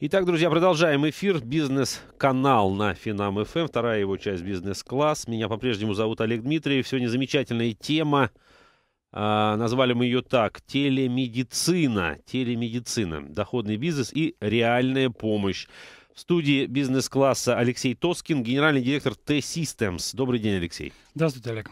Итак, друзья, продолжаем эфир. Бизнес-канал на Финам ФМ. Вторая его часть бизнес-класс. Меня по-прежнему зовут Олег Дмитриев. Сегодня замечательная тема. А, назвали мы ее так. Телемедицина. Телемедицина. Доходный бизнес и реальная помощь. В студии бизнес-класса Алексей Тоскин, генеральный директор T-Systems. Добрый день, Алексей. Здравствуйте, Олег.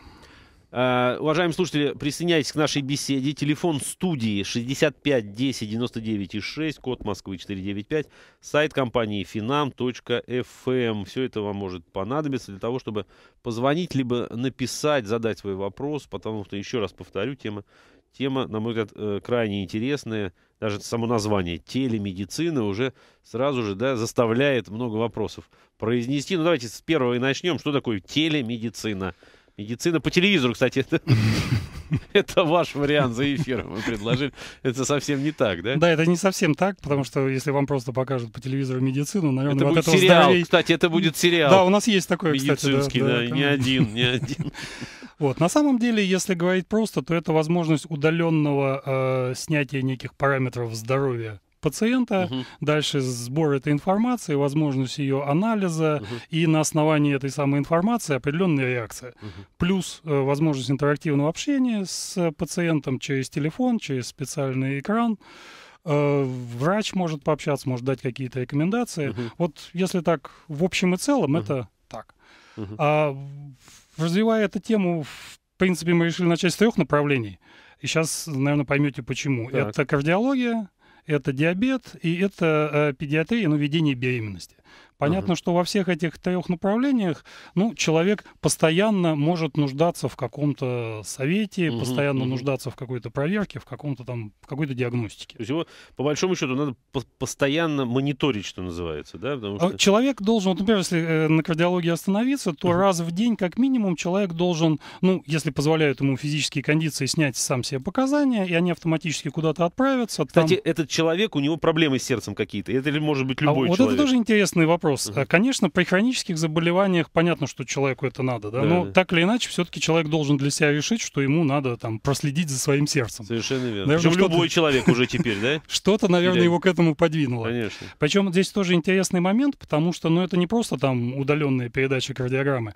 Uh, уважаемые слушатели, присоэняйтесь к нашей беседе. Телефон студии 65 10 99 6, код Москвы 495, сайт компании finam.fm. Все это вам может понадобиться для того, чтобы позвонить, либо написать, задать свой вопрос, потому что, еще раз повторю, тема, тема на мой взгляд, э, крайне интересная. Даже само название телемедицина уже сразу же да, заставляет много вопросов произнести. Ну, давайте с первого и начнем. Что такое телемедицина? Медицина по телевизору, кстати, это, это ваш вариант за эфиром вы предложили. Это совсем не так, да? Да, это не совсем так, потому что если вам просто покажут по телевизору медицину, наверное, это вот будет этого сериал. здоровей... Кстати, это будет сериал. Да, у нас есть такое, медицинский, кстати. Да, да, да, не один, не один. Вот, на самом деле, если говорить просто, то это возможность удаленного э, снятия неких параметров здоровья пациента, Мгм. дальше сбор этой информации, возможность ее анализа Мгм. и на основании этой самой информации определенная реакция. Мгм. Плюс э, возможность интерактивного общения с пациентом через телефон, через специальный экран. Э, врач может пообщаться, может дать какие-то рекомендации. Мгм. Вот если так в общем и целом, Мгм. это так. Мгм. А в- развивая эту тему, в принципе, мы решили начать с трех направлений. И сейчас, наверное, поймете почему. Так. Это кардиология, это диабет и это э, педиатрия, ну, ведение беременности. Понятно, что во всех этих трех направлениях, ну, человек постоянно может нуждаться в каком-то совете, Мгм, постоянно мгм. нуждаться в какой-то проверке, в каком-то там, в какой-то диагностике. То есть его, по большому счету, надо по- постоянно мониторить, что называется, да? Потому А что... Человек должен, вот, например, если э, на кардиологии остановиться, то Мгм. раз в день, как минимум, человек должен, ну, если позволяют ему физические кондиции, снять сам себе показания, и они автоматически куда-то отправятся. там- Кстати, этот человек, у него проблемы с сердцем какие-то. Это может быть А любой вот человек? это тоже интересный вопрос. Мгм. А, Конечно, при хронических заболеваниях понятно, что человеку это надо, да, Да, но да. так или иначе, все-таки человек должен для себя решить, что ему надо там проследить за своим сердцем. Совершенно верно. Наверное, Причем любой человек уже теперь, да? Что-то, наверное, Или- его к этому подвинуло. Конечно. Причем здесь тоже интересный момент, потому что, ну, это не просто там удаленная передача кардиограммы,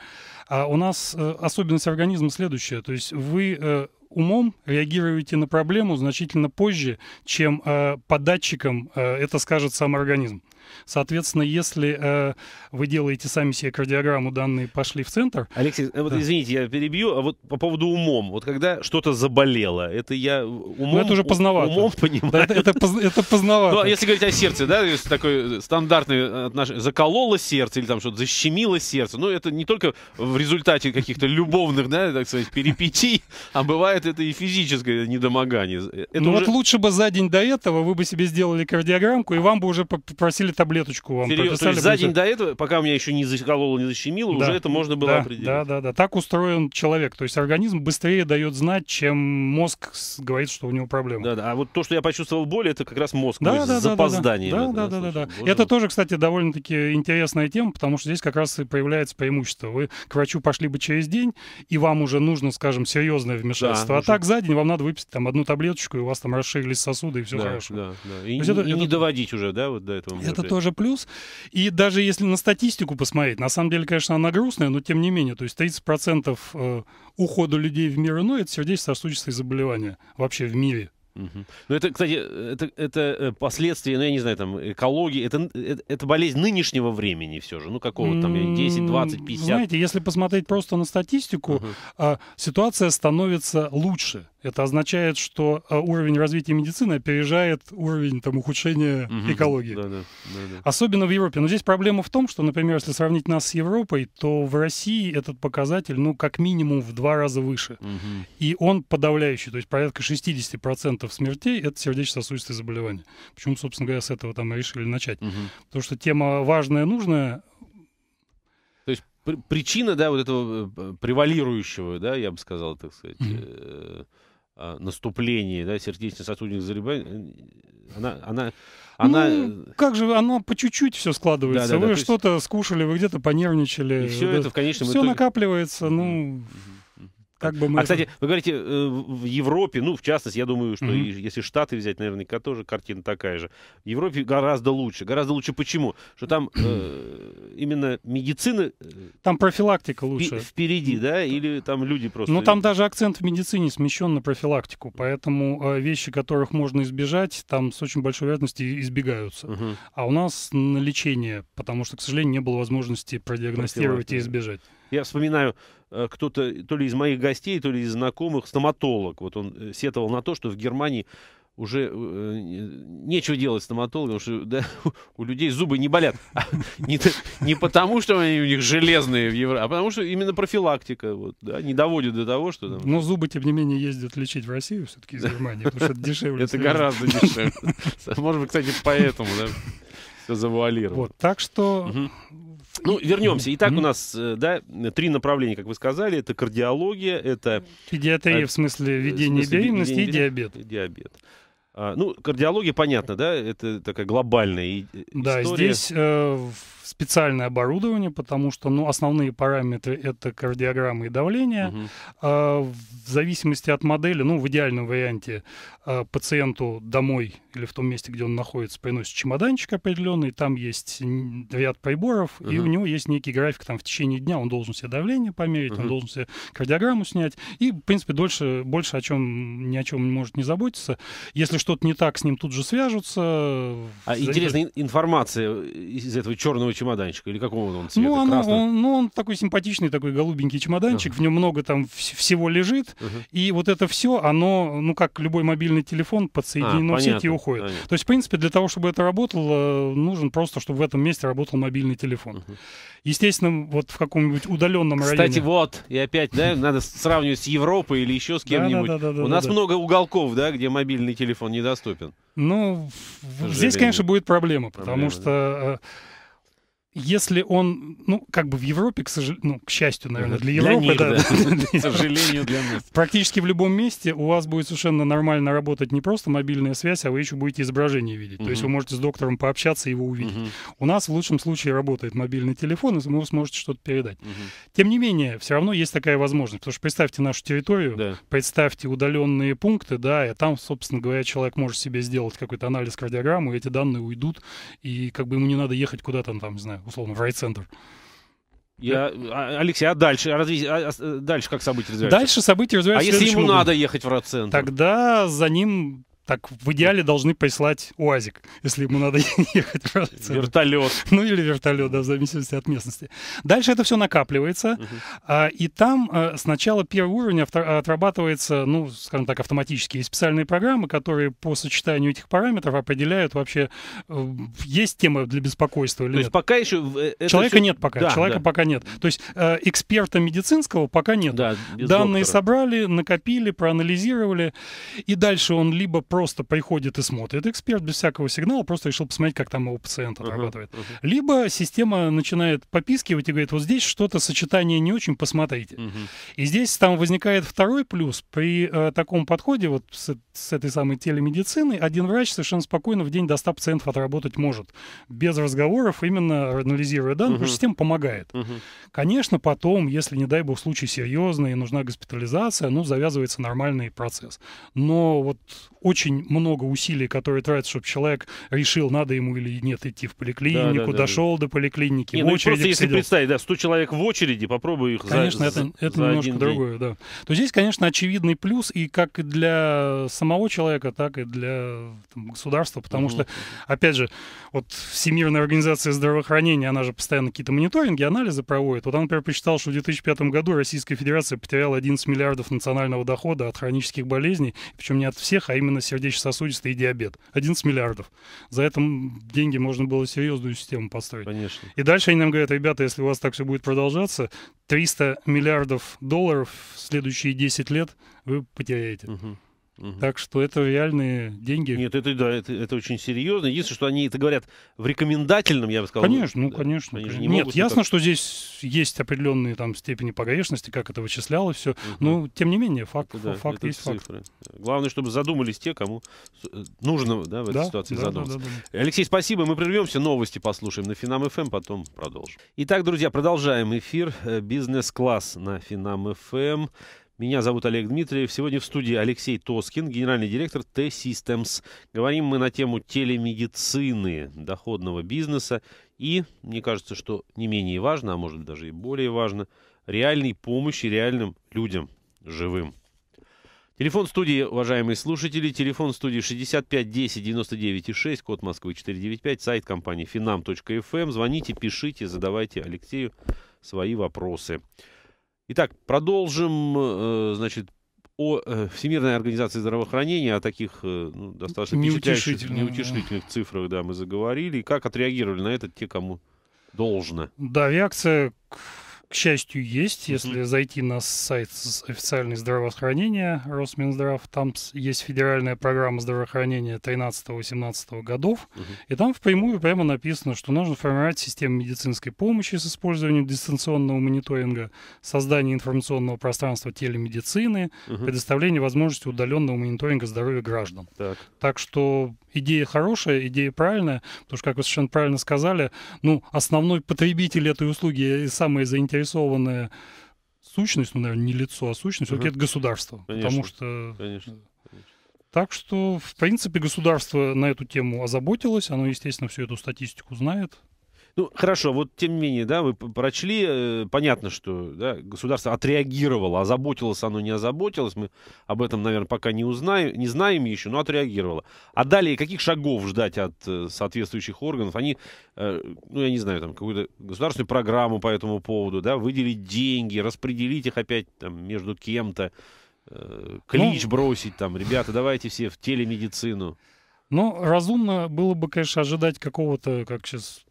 а у нас э, особенность организма следующая, то есть вы э, умом реагируете на проблему значительно позже, чем э, по датчикам э, это скажет сам организм. Соответственно, если э, вы делаете сами себе кардиограмму, данные пошли в центр, Алексей, э, вот Да. извините, я перебью, а вот по поводу умом. Вот когда что-то заболело, это я умом, Ну, это уже поздновато. умом понимаю. да, это, это это Ну, поздновато. а если говорить о сердце, да, если такое стандартное отношение, закололо сердце или там что-то защемило сердце, ну, это не только в результате каких-то любовных, да, так сказать, перипетий, а бывает это и физическое недомогание. Это ну уже вот лучше бы за день до этого вы бы себе сделали кардиограммку, и вам бы уже поп- попросили таблеточку вам серьезно, то прописали есть бы за день до этого, пока у меня еще не закололо, не защемило, Да, уже это можно было да, определить. Да, да, да. Так устроен человек. То есть организм быстрее дает знать, чем мозг говорит, что у него проблема. Да, да. А вот то, что я почувствовал боль, это как раз мозг Да, да, да, да, запозданием. Да, да, да, да, да. боже Это тоже, кстати, довольно-таки интересная тема, потому что здесь как раз и проявляется преимущество. Вы к врачу пошли бы через день, и вам уже нужно, скажем, серьезное вмешательство. Да, а уже. так за день вам надо выписать там одну таблеточку, и у вас там расширились сосуды, и все да, хорошо. Да, да. И, есть это- и не это- доводить уже, да, вот до этого. Это. Тоже плюс. И даже если на статистику посмотреть, на самом деле, конечно, она грустная, но тем не менее, то есть 30% э, ухода людей в мир иной — это сердечно-сосудистые заболевания вообще в мире. Мгм. Ну, это, кстати, это, это э, последствия, ну, я не знаю, там, экологии, это, это, это болезнь нынешнего времени все же, ну, какого там, М, 10, 20, 50. Знаете, если посмотреть просто на статистику, а, ситуация становится лучше. Это означает, что а, уровень развития медицины опережает уровень там, ухудшения Мгм. экологии. Да, да, да, да. Особенно в Европе. Но здесь проблема в том, что, например, если сравнить нас с Европой, то в России этот показатель, ну, как минимум в два раза выше. Мгм. И он подавляющий, то есть порядка 60% смертей — это сердечно-сосудистые заболевания. Почему, собственно говоря, с этого там и решили начать? Мгм. Потому что тема важная, нужная. То есть при- причина, да, вот этого э, превалирующего, да, я бы сказал, так сказать, Мгм. Э, а, наступления, да, сердечно-сосудистых заболеваний, э, она, она, она, Ну, как же оно по чуть-чуть все складывается. Да-да-да, вы то есть- что-то скушали, вы где-то понервничали. и все это в конечном все итоге... накапливается, ну... Как бы мы... А, кстати, вы говорите, э, в Европе, ну, в частности, я думаю, что и если Штаты взять, наверняка тоже картина такая же. В Европе гораздо лучше. Гораздо лучше почему? Что там э, именно медицина э, Там профилактика лучше. впереди, да? Или там люди просто... Ну, там даже акцент в медицине смещен на профилактику, поэтому э, вещи, которых можно избежать, там с очень большой вероятностью избегаются. Мгм. А у нас на лечение, потому что, к сожалению, не было возможности продиагностировать и избежать. Я вспоминаю, э, кто-то, то ли из моих гостей, то ли из знакомых, стоматолог. Вот он э, сетовал на то, что в Германии уже э, нечего делать стоматологам, что да, у людей зубы не болят. А Не, не потому, что они у них железные в Европе, а потому что именно профилактика вот, да, не доводит до того, что там, Но зубы, тем не менее, ездят лечить в Россию все-таки из Германии, потому что это дешевле. это гораздо дешевле. Может быть, кстати, поэтому да, все завуалировано. Вот, так что... Мгм. Ну, вернемся. Итак, у Мгм. нас э, да, три направления, как вы сказали. Это кардиология, это Педиатрия А, в смысле в ведения смысле беременности и диабет. И диабет. А, ну, кардиология, понятно, да, это такая глобальная и- э, Да, история. здесь э, в- специальное оборудование, потому что ну, основные параметры это кардиограмма и давление. Мгм. А, в зависимости от модели, ну, в идеальном варианте а, пациенту домой или в том месте, где он находится, приносит чемоданчик определенный, там есть ряд приборов, и Мгм. у него есть некий график, там в течение дня он должен себе давление померить, он Мгм. должен себе кардиограмму снять, и, в принципе, дольше, больше о чем, ни о чем не может не заботиться. Если что-то не так, с ним тут же свяжутся. А интересная ин- информация из этого черного чемоданчика или какого он цвета? Ну, оно- Красного? он, ну, он такой симпатичный, такой голубенький чемоданчик, в нем много там вс- всего лежит, Мгм. и вот это все, оно, ну, как любой мобильный телефон, подсоединено А, в сеть и уходит. понятно. То есть, в принципе, для того, чтобы это работало, нужен просто, чтобы в этом месте работал мобильный телефон. Мгм. Естественно, вот в каком-нибудь удаленном Кстати, районе. вот, и опять, да, надо сравнивать с Европой или еще с кем-нибудь. У нас много уголков, да, где мобильный телефон недоступен. Ну, здесь, конечно, будет проблема, Проблема, потому что э, если он, ну, как бы в Европе, к сожалению, ну, к счастью, наверное, для Для Европы, них, да, К сожалению, для нас. практически в любом месте у вас будет совершенно нормально работать не просто мобильная связь, а вы еще будете изображение видеть. То есть вы можете с доктором пообщаться и его увидеть. У нас в лучшем случае работает мобильный телефон, и вы сможете что-то передать. Тем не менее, все равно есть такая возможность. Потому что представьте нашу территорию, Да. представьте удаленные пункты, да, и там, собственно говоря, человек может себе сделать какой-то анализ кардиограммы, эти данные уйдут, и как бы ему не надо ехать куда-то, там, не знаю, условно, в райцентр. Я, а, Алексей, а дальше? А разве- а, а, дальше как события развиваются? Дальше события А развиваются если следующим ему образом. надо ехать в родцентр? Тогда за ним так в идеале должны прислать УАЗик, если ему надо ехать. Вертолет. Ну или вертолет, да, в зависимости от местности. Дальше это все накапливается, Мгм. а, и там а, сначала первый уровень отрабатывается, ну, скажем так, автоматически. Есть специальные программы, которые по сочетанию этих параметров определяют вообще, э, есть тема для беспокойства или То есть нет. пока еще... э, Человека всё- нет пока, Да, человека да. пока нет. То есть э, эксперта медицинского пока нет. Да, Данные доктора. собрали, накопили, проанализировали, и дальше он либо просто приходит и смотрит, эксперт без всякого сигнала, просто решил посмотреть, как там его пациент отрабатывает. ага. Либо система начинает попискивать и говорит, вот здесь что-то сочетание не очень, посмотрите. Мгм. И здесь там возникает второй плюс. При э, таком подходе, вот с, с этой самой телемедицины, один врач совершенно спокойно в день до 100 пациентов отработать может. Без разговоров, именно анализируя данные, потому Мгм. что система помогает. Мгм. Конечно, потом, если, не дай бог, случай серьезный и нужна госпитализация, ну, завязывается нормальный процесс. Но вот очень много усилий, которые тратят, чтобы человек решил, надо ему или нет идти в поликлинику, Да, да, да, дошел до поликлиники, Не, в ну очереди просто если посидел. представить, да, 100 человек в очереди, попробуй их Конечно, за, это, это за немножко другое, да. То здесь, конечно, очевидный плюс и как для самого человека, так и для там, государства, потому Мгм. что, опять же, вот Всемирная организация здравоохранения, она же постоянно какие-то мониторинги, анализы проводит. Вот она, например, посчитала, что в 2005 году Российская Федерация потеряла 11 миллиардов национального дохода от хронических болезней, причем не от всех, а именно сердечно-сосудистый и диабет. 11 миллиардов. За это деньги можно было серьезную систему построить. Конечно. И дальше они нам говорят, ребята, если у вас так все будет продолжаться, 300 миллиардов долларов в следующие 10 лет вы потеряете. Мгм. Мгм. Так что это реальные деньги. Нет, это да, это, это очень серьезно. Единственное, что они это говорят в рекомендательном, я бы сказал. Конечно, ну да. конечно. Они же не Нет, могут ясно, никак- что здесь есть определенные там степени погрешности, как это вычислялось все. Мгм. Но тем не менее, факт, Это да, факт это есть факт. цифры. Главное, чтобы задумались те, кому э, нужно да, в этой Да, ситуации да, да, задуматься. да, да. Алексей, спасибо. Мы прервемся, новости послушаем на Финам ФМ, потом продолжим. Итак, друзья, продолжаем эфир. Э, Бизнес-класс на Финам ФМ. Меня зовут Олег Дмитриев. Сегодня в студии Алексей Тоскин, генеральный директор T-Systems. Говорим мы на тему телемедицины, доходного бизнеса и, мне кажется, что не менее важно, а может даже и более важно, реальной помощи реальным людям, живым. Телефон студии, уважаемые слушатели, телефон студии 65 10 99 6, код Москвы 495, сайт компании finam.fm. Звоните, пишите, задавайте Алексею свои вопросы. Итак, продолжим, э, значит, о э, Всемирной организации здравоохранения, о таких э, ну, достаточно неутешительных, неутешительных цифрах, да, мы заговорили. И как отреагировали на это те, кому должно? Да, реакция к счастью, есть. Если зайти на сайт официальной здравоохранения Росминздрав, там есть федеральная программа здравоохранения 13-18 годов, uh-huh. и там впрямую прямо написано, что нужно формировать систему медицинской помощи с использованием дистанционного мониторинга, создание информационного пространства телемедицины, uh-huh. предоставление возможности удаленного мониторинга здоровья граждан. Так, так что идея хорошая, идея правильная, потому что, как вы совершенно правильно сказали, ну, основной потребитель этой услуги и самая заинтересованная сущность, ну, наверное, не лицо, а сущность, угу. это государство. Конечно, потому что... Конечно. Так что, в принципе, государство на эту тему озаботилось, оно, естественно, всю эту статистику знает. Ну, хорошо, вот тем не менее, да, вы прочли, э, понятно, что да, государство отреагировало, озаботилось оно, не озаботилось, мы об этом, наверное, пока не узнаем, не знаем еще, но отреагировало. А далее каких шагов ждать от э, соответствующих органов? Они, э, ну, я не знаю, там, какую-то государственную программу по этому поводу, да, выделить деньги, распределить их опять там между кем-то, клич ну, бросить, там, ребята, давайте все в телемедицину. Ну, разумно было бы, конечно, ожидать какого-то, как сейчас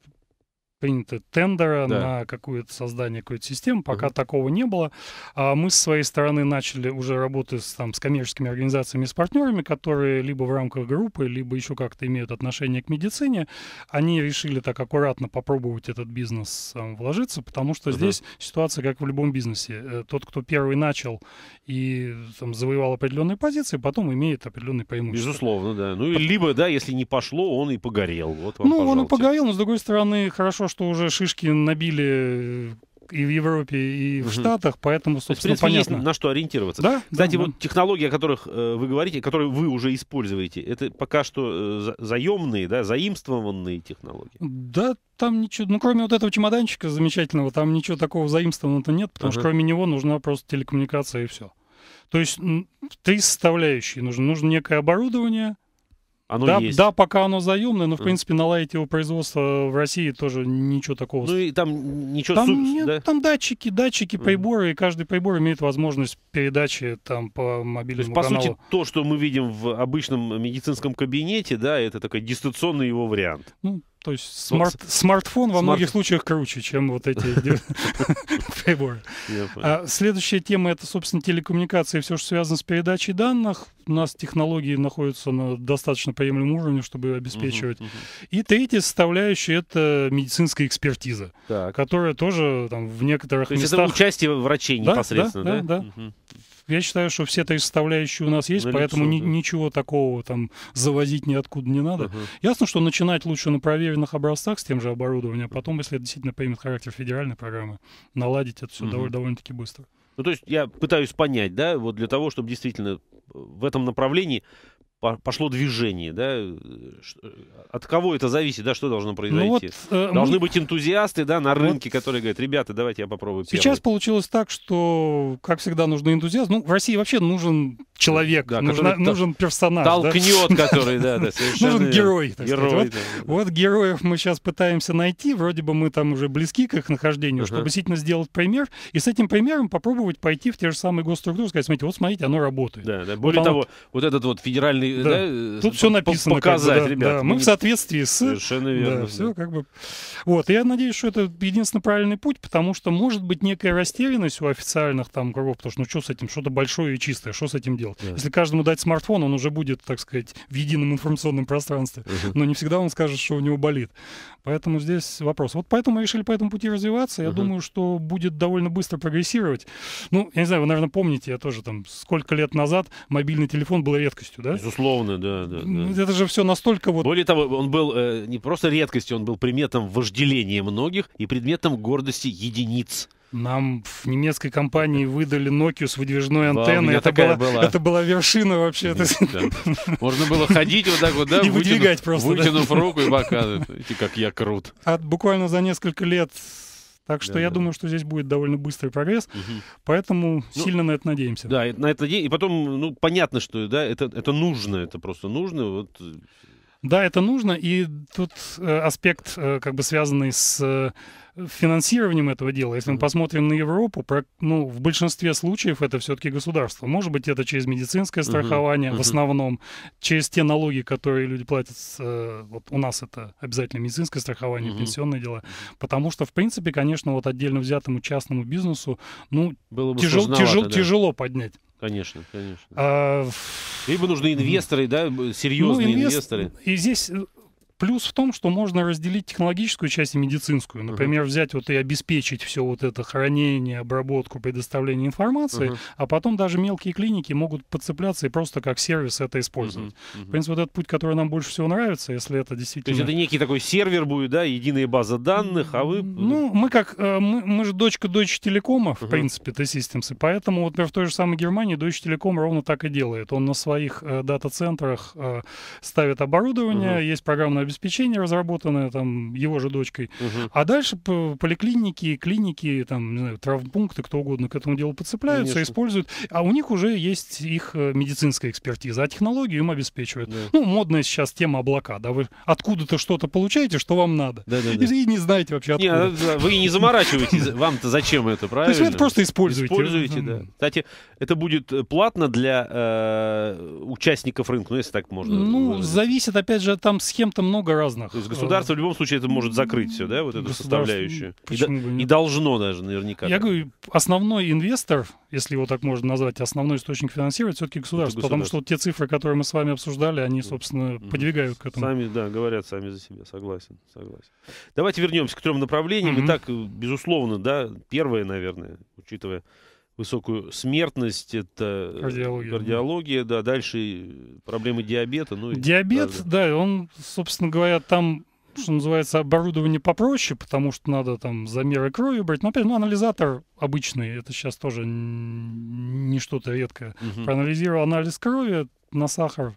принято тендера да. на какое-то создание какой-то системы, пока uh-huh. такого не было. А мы с своей стороны начали уже работать с, там, с коммерческими организациями, с партнерами, которые либо в рамках группы, либо еще как-то имеют отношение к медицине. Они решили так аккуратно попробовать этот бизнес там, вложиться, потому что uh-huh. здесь ситуация как в любом бизнесе. Э, тот, кто первый начал и там, завоевал определенные позиции, потом имеет определенные преимущества. Безусловно, да. Ну, либо, да, если не пошло, он и погорел. Вот вам, ну, пожалуйста. он и погорел, но, с другой стороны, хорошо, что уже шишки набили и в Европе, и в угу. Штатах, поэтому, собственно, есть, в принципе, понятно. есть на что ориентироваться. Да? Кстати, да, вот да. технологии, о которых э, вы говорите, которые вы уже используете, это пока что э, заемные, да, заимствованные технологии? Да, там ничего, ну, кроме вот этого чемоданчика замечательного, там ничего такого заимствованного нет, потому ага. что кроме него нужна просто телекоммуникация и все. То есть три составляющие. Нужно, нужно некое оборудование, оно да, есть. Да, пока оно заемное, но, в принципе, наладить его производство в России тоже ничего такого. Ну и там ничего там, суп, нет, да? там датчики, датчики, приборы, и каждый прибор имеет возможность передачи там по мобильному то есть, каналу. по сути, то, что мы видим в обычном медицинском кабинете, да, это такой дистанционный его вариант. Ну, то есть смарт, смартфон во многих случаях круче, чем вот эти приборы. А следующая тема это, собственно, телекоммуникации, все, что связано с передачей данных. У нас технологии находятся на достаточно приемлемом уровне, чтобы обеспечивать. И третья составляющая это медицинская экспертиза, которая тоже там в некоторых То есть местах... это участие врачей непосредственно, да? Да, да. Я считаю, что все три составляющие у нас есть, На поэтому ни, да. ничего такого там завозить ниоткуда не надо. Uh-huh. Ясно, что начинать лучше на проверенных образцах с тем же оборудованием, а потом, если это действительно примет характер федеральной программы, наладить это все довольно, довольно-таки быстро. Ну, то есть я пытаюсь понять, да, вот для того, чтобы действительно в этом направлении пошло движение, да? От кого это зависит, да? Что должно произойти? Ну вот, э, Должны мы... быть энтузиасты, да, на рынке, вот... которые говорят, ребята, давайте я попробую. Сейчас первый. получилось так, что, как всегда, нужны энтузиасты. Ну, в России вообще нужен человек, да, нужна, нужен персонаж. Толкнет, да? который, да, да, Нужен герой, так герой, сказать. Вот, да, да. вот героев мы сейчас пытаемся найти, вроде бы мы там уже близки к их нахождению, uh-huh. чтобы действительно сделать пример, и с этим примером попробовать пойти в те же самые госструктуры, сказать, смотрите, вот смотрите, оно работает. Да, да. Более вот того, вот этот вот федеральный да. Да, Тут все написано. Показать, как бы, да, ребят. Да, мы, мы в соответствии с... Совершенно верно. Да, все как бы... Вот, я надеюсь, что это единственно правильный путь, потому что может быть некая растерянность у официальных там кругов, потому что ну что с этим, что-то большое и чистое, что с этим делать? Да. Если каждому дать смартфон, он уже будет, так сказать, в едином информационном пространстве, uh-huh. но не всегда он скажет, что у него болит. Поэтому здесь вопрос. Вот поэтому мы решили по этому пути развиваться. Я uh-huh. думаю, что будет довольно быстро прогрессировать. Ну, я не знаю, вы, наверное, помните, я тоже там сколько лет назад мобильный телефон был редкостью, да? Безусловно, да, да. да. Это же все настолько вот... Более того, он был э, не просто редкостью, он был приметом вожделения многих и предметом гордости единиц. Нам в немецкой компании выдали Nokia с выдвижной Да, антенной. меня это, была, была. это была вершина вообще. Да. Можно было ходить вот так вот, да, И вытянув- выдвигать просто, да. Вытянув руку и показывать. Видите, как я крут. а буквально за несколько лет. Так что я Да-да. думаю, что здесь будет довольно быстрый прогресс. Мгм. Поэтому Ну, сильно на это надеемся. Да, на это. И потом, ну, понятно, что да, это, это нужно, это просто нужно. Вот э, Да, это нужно, и тут э, аспект, э, как бы связанный с э, финансированием этого дела. Если мы посмотрим на Европу, про- ну, в большинстве случаев это все-таки государство. Может быть, это через медицинское страхование в Мгм. основном, через те налоги, которые люди платят. с, э, вот у нас это обязательно медицинское страхование, Мгм. пенсионные дела. Потому что, в принципе, конечно, вот отдельно взятому частному бизнесу, ну, было бы тяжел- тяжел- да. тяжело поднять. Конечно, конечно. А, в- Либо нужны инвесторы, да, серьезные Ну, инвест- инвесторы. И здесь э, плюс в том, что можно разделить технологическую часть и медицинскую. Например, взять вот и обеспечить все вот это хранение, обработку, предоставление информации, Мгм. а потом даже мелкие клиники могут подцепляться и просто как сервис это использовать. Мгм. Мгм. В принципе, вот этот путь, который нам больше всего нравится, если это То действительно... есть это некий такой сервер будет, да, единая база данных, а вы... Ну, мы как... э, Мы, мы же дочка Deutsche Telekom, в Мгм. принципе, T-Systems, и поэтому, вот, например, в той же самой Германии Deutsche Telekom ровно так и делает. Он на своих э, дата-центрах э, ставит оборудование, Мгм. есть программное обеспечение, разработанное там его же дочкой. Мгм. А дальше поликлиники, клиники, там, не знаю, травмпункты, кто угодно к этому делу подцепляются, Конечно. используют. А у них уже есть их э, медицинская экспертиза, а технологию им обеспечивают. Да. Ну, модная сейчас тема облака, да, вы откуда-то что-то получаете, что вам надо. Да-да-да. И не знаете вообще Не, откуда. а, вы не заморачиваетесь, вам-то зачем это, То правильно? есть вы это просто используете. Используете, да. Кстати, это будет э, платно для э, участников рынка, ну, если так можно Ну, выразить. зависит, опять же, там схем-то много разных. То есть государство в любом случае это может закрыть все, да, вот эту составляющую. И, почему бы и нет? должно даже наверняка. Я говорю, основной инвестор, если его так можно назвать, основной источник финансирования все-таки государство, потому государство. что вот те цифры, которые мы с вами обсуждали, они, собственно, Мгм. подвигают к этому. Сами, да, говорят сами за себя, согласен, согласен. Давайте вернемся к трем направлениям. Мгм. Итак, безусловно, да, первое, наверное, учитывая высокую смертность, это Кардиология, да. кардиология, да, дальше э, проблемы диабета, ну Диабет, да, да, он, собственно говоря, там что называется, оборудование попроще, потому что надо там замеры крови брать. Но опять, ну, анализатор обычный, это сейчас тоже не что-то редкое. Мгм. проанализировал анализ крови на сахар.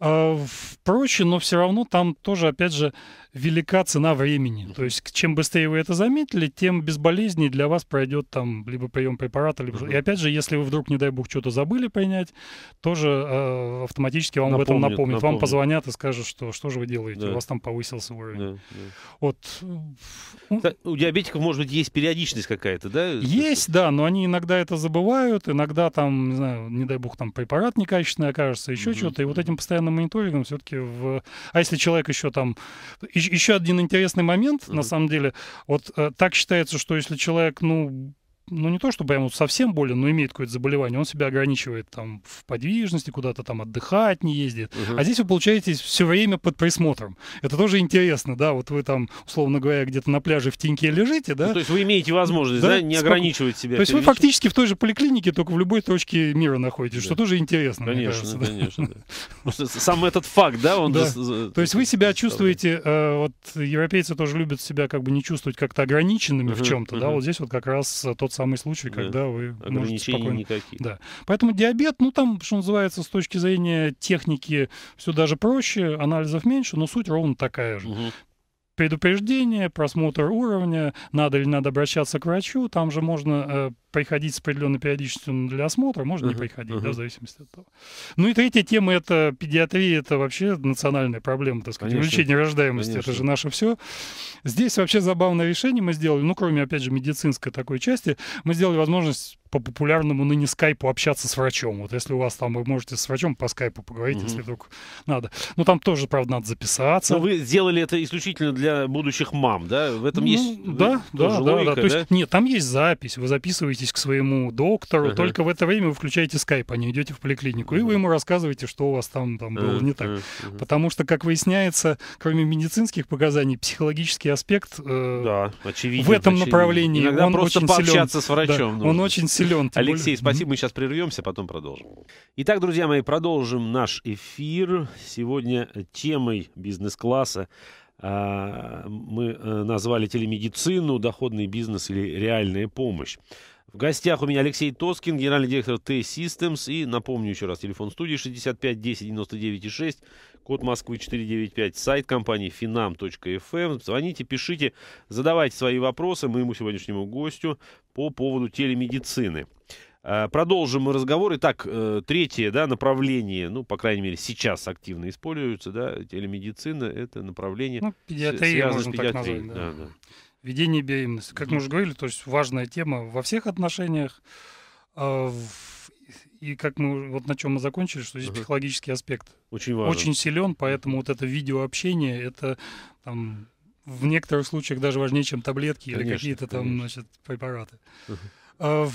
А, в- проще, но все равно там тоже, опять же, велика цена времени. То есть, чем быстрее вы это заметили, тем безболезнее для вас пройдет там либо прием препарата, либо... И опять же, если вы вдруг, не дай бог, что-то забыли принять, тоже э, автоматически вам об этом Напомнят, напомнят. Вам позвонят и скажут, что что же вы делаете, Да. у вас там повысился уровень. Да, да. Вот. Та- У диабетиков, может быть, есть периодичность какая-то, да? Есть, да, но они иногда это забывают, иногда там, не знаю, не дай бог, там препарат некачественный окажется, еще Мгм, что-то. И вот этим постоянным мониторингом все-таки в... А если человек еще там... Еще один интересный момент, на Мгм. самом деле, вот э, так считается, что если человек, ну, ну не то, чтобы прям вот совсем болен, но имеет какое-то заболевание, он себя ограничивает там в подвижности, куда-то там отдыхать не ездит. Мгм. А здесь вы получаетесь все время под присмотром. Это тоже интересно, да, вот вы там, условно говоря, где-то на пляже в теньке лежите, да, Ну, то есть вы имеете возможность, Да, да, не ограничивать себя. то есть вы фактически в той же поликлинике, только в любой точке мира находитесь, Да. что тоже интересно, мне Конечно, кажется. да. конечно. да. Сам этот факт, да, он... Да. за- То есть вы себя чувствуете, э, вот европейцы тоже любят себя как бы не чувствовать как-то ограниченными в Мгм, чем-то, да, мгм. вот здесь вот как раз э, тот самый случай, Да. когда вы можете спокойно... никаких. Да. Поэтому диабет, ну там, что называется, с точки зрения техники, все даже проще, анализов меньше, но суть ровно такая же. Мгм. Предупреждение, просмотр уровня, надо или надо обращаться к врачу, там же можно э, приходить с определенной периодичностью для осмотра, можно не Мгм, приходить, да, мгм. в зависимости от того. Ну и третья тема — это педиатрия, это вообще национальная проблема, так сказать, Конечно, увеличение рождаемости, это конечно. же наше все. Здесь вообще забавное решение мы сделали, ну, кроме, опять же, медицинской такой части, мы сделали возможность по популярному ныне скайпу общаться с врачом. Вот если у вас там, вы можете с врачом по скайпу поговорить, Мгм. если вдруг надо. Ну, там тоже, правда, надо записаться. Но вы сделали это исключительно для будущих мам, да? В этом Ну, есть да, да, тоже да, логика, да. То есть, нет, там есть запись. Вы записываетесь к своему доктору, Ага. только в это время вы включаете скайп, а не идете в поликлинику. И вы ему рассказываете, что у вас там, там было Ага, не так. ага. Потому что, как выясняется, кроме медицинских показаний, психологический аспект э, Да, очевидно. в этом очевидно. направлении Иногда он просто очень пообщаться с да, врачом. он нужно. очень силен. Тем Алексей, спасибо. Мы сейчас прервемся, потом продолжим. Итак, друзья мои, продолжим наш эфир. Сегодня темой бизнес-класса мы э, назвали телемедицину, доходный бизнес или реальная помощь. В гостях у меня Алексей Тоскин, генеральный директор T-Systems. И напомню еще раз, телефон студии 65 10 99 6, код Москвы 495, сайт компании finam.fm. Звоните, пишите, задавайте свои вопросы моему сегодняшнему гостю по поводу телемедицины. А, продолжим мы разговор. Итак, э, третье да, направление, ну, по крайней мере, сейчас активно используется, да, телемедицина, это направление, ну, педиатрия, можно так назвать, да. Да, да. Ведение беременности. Как мы уже говорили, то есть важная тема во всех отношениях. А, и как мы вот на чем мы закончили, что здесь uh-huh. психологический аспект очень, важен. очень силен, поэтому вот это видеообщение, это там в некоторых случаях даже важнее, чем таблетки конечно, или какие-то там, конечно. значит, препараты. Uh-huh.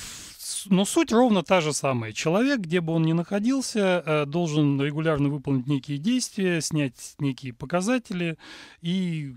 Но суть ровно та же самая. Человек, где бы он ни находился, э, должен регулярно выполнить некие действия, снять некие показатели, и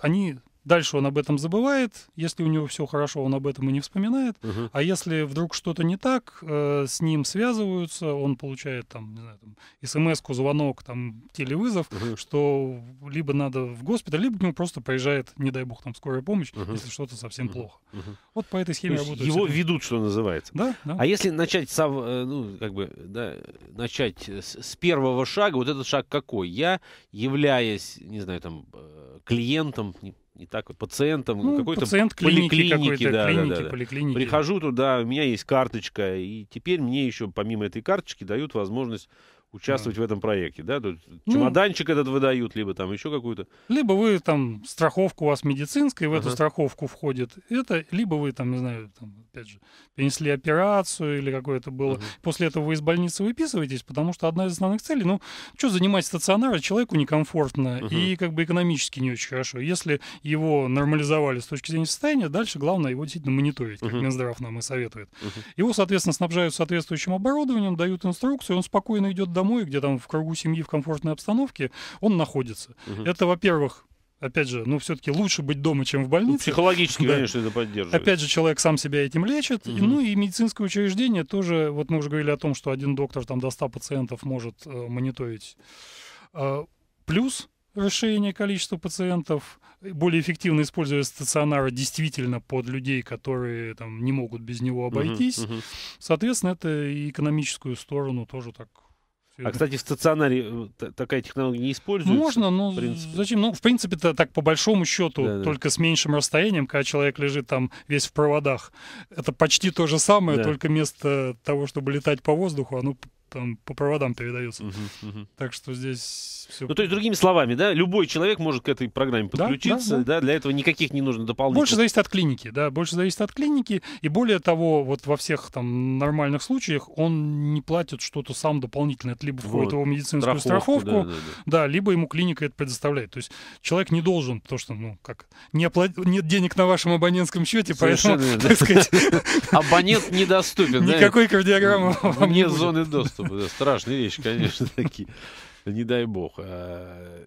они Дальше он об этом забывает. Если у него все хорошо, он об этом и не вспоминает. Uh-huh. А если вдруг что-то не так, э, с ним связываются, он получает там, не знаю, там, смс-ку, звонок, там, телевызов, uh-huh. что либо надо в госпиталь, либо к нему просто приезжает, не дай бог, там, скорая помощь, uh-huh. если что-то совсем uh-huh. плохо. Uh-huh. Вот по этой схеме работает. Его всегда. ведут, что называется. Да, да. А если начать, сам, э, ну, как бы, да, начать с, с первого шага, вот этот шаг какой? Я, являясь, не знаю, там, э, клиентом, не так вот, пациентом ну, какой-то пациент клиники, поликлиники, да, клиники, да, да, поликлиники. Прихожу туда, у меня есть карточка, и теперь мне еще помимо этой карточки дают возможность участвовать да. в этом проекте, да? Тут ну, чемоданчик этот выдают, либо там еще какую-то. Либо вы там страховку у вас медицинская, в ага. эту страховку входит это, либо вы там, не знаю, там, опять же, перенесли операцию или какое-то было. Ага. После этого вы из больницы выписываетесь, потому что одна из основных целей, ну, что занимать стационар, человеку некомфортно ага. и как бы экономически не очень хорошо. Если его нормализовали с точки зрения состояния, дальше главное его действительно мониторить, как ага. Минздрав нам и советует. Ага. Его, соответственно, снабжают соответствующим оборудованием, дают инструкцию, он спокойно идет домой, где там в кругу семьи, в комфортной обстановке, он находится. Угу. Это, во-первых, опять же, ну, все-таки лучше быть дома, чем в больнице. Ну, психологически, да. конечно, это поддерживает. Опять же, человек сам себя этим лечит. Угу. И, ну, и медицинское учреждение тоже, вот мы уже говорили о том, что один доктор там до 100 пациентов может э, мониторить. Э, плюс расширение количества пациентов, более эффективно используя стационары действительно под людей, которые там не могут без него обойтись. Uh-huh, uh-huh. Соответственно, это и экономическую сторону тоже так а, кстати, в стационаре э, такая технология не используется? Можно, но зачем? Ну, в принципе-то так по большому счету, да, только да. с меньшим расстоянием, когда человек лежит там весь в проводах. Это почти то же самое, да. только вместо того, чтобы летать по воздуху, оно там по проводам передается. Угу, угу. Так что здесь все. Ну, то есть, другими словами, да, любой человек может к этой программе подключиться, да, да, да. да для этого никаких не нужно дополнительных. Больше зависит от клиники, да, больше зависит от клиники, и более того, вот во всех там нормальных случаях он не платит что-то сам дополнительно, это либо входит вот. его медицинскую страховку, страховку да, да, да. да, либо ему клиника это предоставляет. То есть человек не должен, то что, ну, как, не оплат... нет денег на вашем абонентском счете, поэтому, так сказать... Абонент недоступен, Никакой кардиограммы Нет зоны доступа, страшные вещи, конечно, такие не дай бог. А,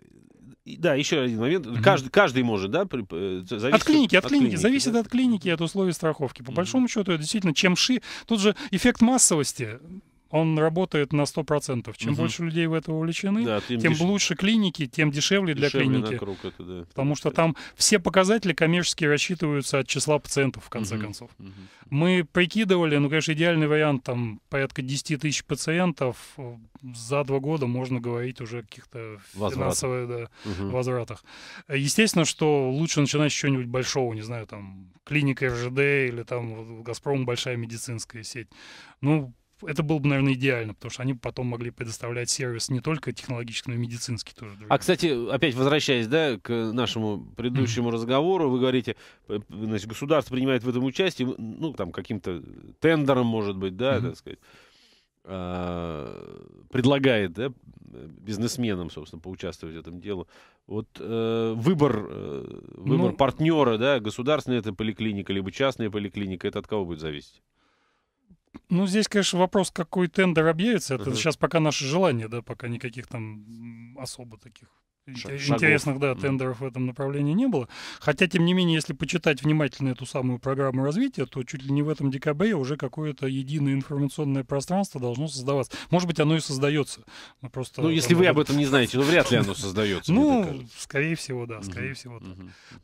да, еще один момент. Mm-hmm. Каждый, каждый может, да? Э, зависит от клиники, от, от клиники. клиники. Зависит да? от клиники и от условий страховки. По mm-hmm. большому счету, действительно, чем ши... Тут же эффект массовости он работает на 100%. Чем угу. больше людей в это вовлечены, да, тем, тем деш... лучше клиники, тем дешевле для дешевле клиники. Круг это, да. Потому что там все показатели коммерческие рассчитываются от числа пациентов, в конце угу. концов. Угу. Мы прикидывали, ну, конечно, идеальный вариант, там, порядка 10 тысяч пациентов, за два года можно говорить уже о каких-то финансовых да, угу. возвратах. Естественно, что лучше начинать с чего-нибудь большого, не знаю, там, клиника РЖД или там Газпром большая медицинская сеть. Ну, это было бы, наверное, идеально, потому что они потом могли предоставлять сервис не только технологический, но и медицинский тоже. А, кстати, опять возвращаясь, да, к нашему предыдущему mm-hmm. разговору, вы говорите, значит, государство принимает в этом участие, ну, там, каким-то тендером, может быть, да, mm-hmm. так сказать, а, предлагает, да, бизнесменам, собственно, поучаствовать в этом деле. Вот э, выбор, э, выбор ну, партнера, да, государственная это поликлиника, либо частная поликлиника, это от кого будет зависеть? Ну, здесь, конечно, вопрос, какой тендер объявится. Это uh-huh. сейчас пока наше желание, да, пока никаких там особо таких шагов. интересных да, тендеров в этом направлении не было. Хотя, тем не менее, если почитать внимательно эту самую программу развития, то чуть ли не в этом декабре уже какое-то единое информационное пространство должно создаваться. Может быть, оно и создается. Мы просто, ну, если вы об этом не знаете, то вряд ли оно создается. Ну, скорее всего, да, скорее всего.